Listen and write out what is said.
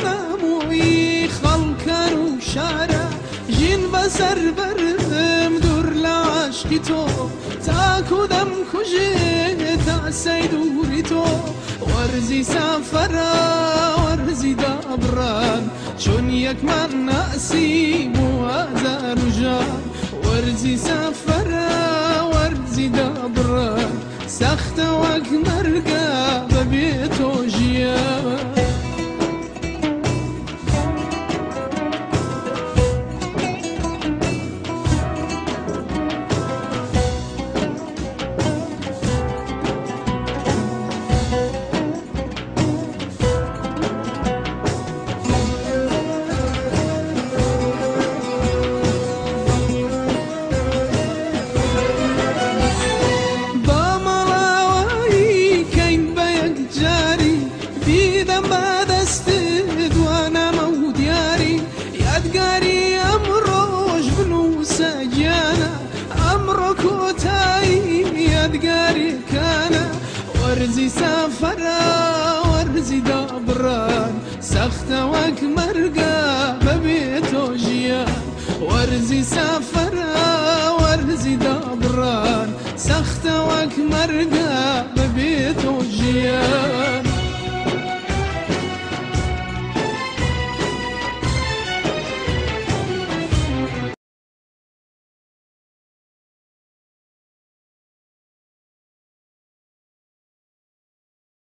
نامۆی خەڵکەر و شارە ژین بەسەر بەرم دوور لە عاشقی تۆ تاکو دەم کوژێ تا سەی دووری تۆ وەرزی سافرە وەرزی دابڕان چۆن یەکمان ناسی بۆ ئازار و ژان وەرزی سافرە وەرزی دابڕان سەختە وەک مەرگە بەبێت دیدەم بە دەستت دوانەمە و دیاری یادگاری ئەم ڕۆژ بنووسە گیانە ئەمڕۆ کۆتایی یادگاریکانە وەرزی سافرە وەرزی دابڕان سەختە وەک مەرگە بەبێت تۆ ژیان وەرزی سافرە وەرزی دابڕان سەختە وەک مەرگە